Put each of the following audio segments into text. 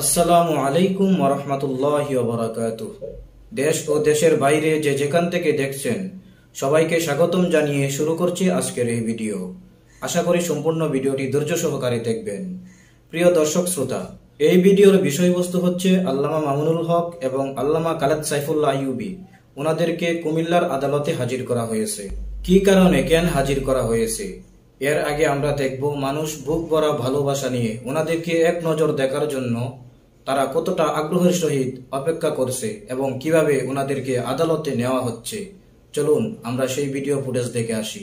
আসসালামু আলাইকুম ওরহমতুল্লাহ বরাকাত দেশ ও দেশের বাইরে যে যেখান থেকে দেখছেন, সবাইকে স্বাগতম জানিয়ে শুরু করছি আজকের এই ভিডিও। আশা করি সম্পূর্ণ ভিডিওটি ধৈর্য সহকারে দেখবেন। প্রিয় দর্শক শ্রোতা, এই ভিডিওর বিষয়বস্তু হচ্ছে আল্লামা মামুনুল হক এবং আল্লামা কালেদ সাইফুল্লাহ ইউবি ওনাদেরকে কুমিল্লার আদালতে হাজির করা হয়েছে। কি কারণে কেন হাজির করা হয়েছে? এর আগে আমরা দেখব মানুষ বুক ভরা ভালোবাসা নিয়ে। ওনাদেরকে এক নজর দেখার জন্য তারা কতটা আগ্রহের সহিত অপেক্ষা করছে এবং কীভাবে ওনাদেরকে আদালতে নেওয়া হচ্ছে? চলুন, আমরা সেই ভিডিও ফুটেজ দেখে আসি।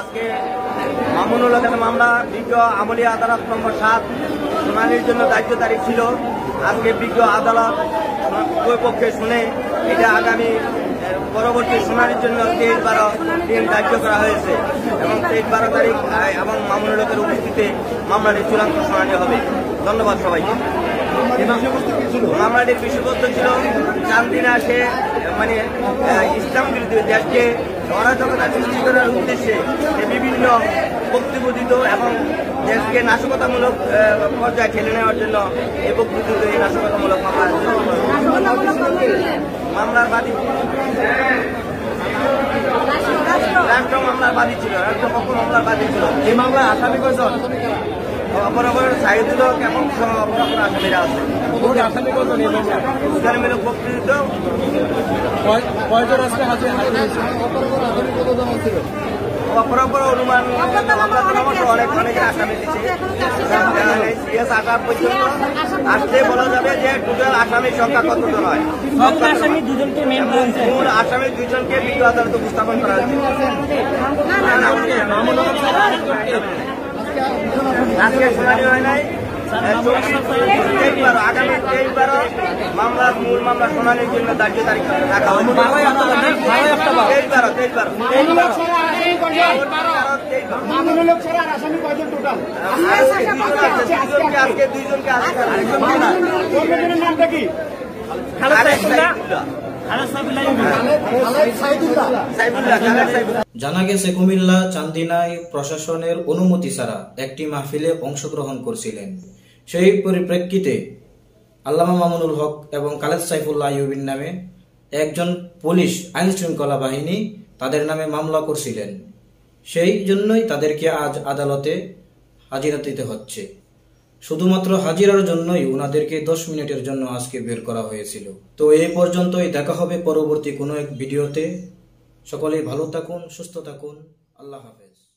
আজকে মামুনুল হকের মামলা বিজ্ঞ আমলি আদালত নম্বর সাত, শুনানির জন্য দায়িত্ব তারিখ ছিল। আজকে বিজ্ঞ আদালত উভয় পক্ষে শুনে এটা আগামী পরবর্তী শুনানির জন্য তেইশ বারো দিন দায়িত্ব করা হয়েছে এবং তেইশ বারো তারিখ এবং মামুনুল হকের উপস্থিতিতে মামলাটি চূড়ান্ত শুনানি হবে। ধন্যবাদ সবাইকে। মামলাটির বিষয়বস্তু ছিল চান্দিনা সে মানে ইসলাম বিরোধী দেশকে অরাজকতা সৃষ্টি করার উদ্দেশ্যে বিভিন্ন বক্তব্য এবং দেশকে নাশকতামূলক পর্যায়ে ঠেলে নেওয়ার জন্য এই বক্তব্য এই নাশকতামূলক মামলা মামলার বাদী রাষ্ট্র মামলার বাদী ছিল, রাষ্ট্র পক্ষ মামলার বাদী ছিল। এই মামলা আসামি কয়জন? অপর অপর হক এবং অপর আসামিরা আছে। উস্কানিমূলক বক্তৃতা কয়জন আজকে হাজির অপরাপর অনুমান অনেক অনেকে আসামি সিএস পর্যন্ত আসতে বলা যাবে যে টোটাল আসামির সংখ্যা কতজন হয় দুজনকে মূল আসামি দুজনকে বিজ্ঞ আদালতে উপস্থাপন করা হয়েছে আজকে শুনানি হয় নাই মামলার মূল মামলা শুনানির জন্য তারিখ রাখা হয়েছে। আজকে দুইজনকে নামটা কি। জানা গেছে কুমিল্লা চান্দিনায় প্রশাসনের অনুমতি ছাড়া একটি মাহফিলে অংশগ্রহণ করছিলেন। সেই পরিপ্রেক্ষিতে আল্লামা মামুনুল হক এবং কালেদ সাইফুল্লাহ ইউবিন নামে একজন পুলিশ আইন শৃঙ্খলা বাহিনী তাদের নামে মামলা করছিলেন। সেই জন্যই তাদেরকে আজ আদালতে হাজিরা দিতে হচ্ছে। শুধুমাত্র হাজিরার জন্যই ওনাদেরকে দশ মিনিটের জন্য আজকে বের করা হয়েছিল। তো এই পর্যন্তই, দেখা হবে পরবর্তী কোনো এক ভিডিওতে। সকলেই ভালো থাকুন, সুস্থ থাকুন। আল্লাহ হাফেজ।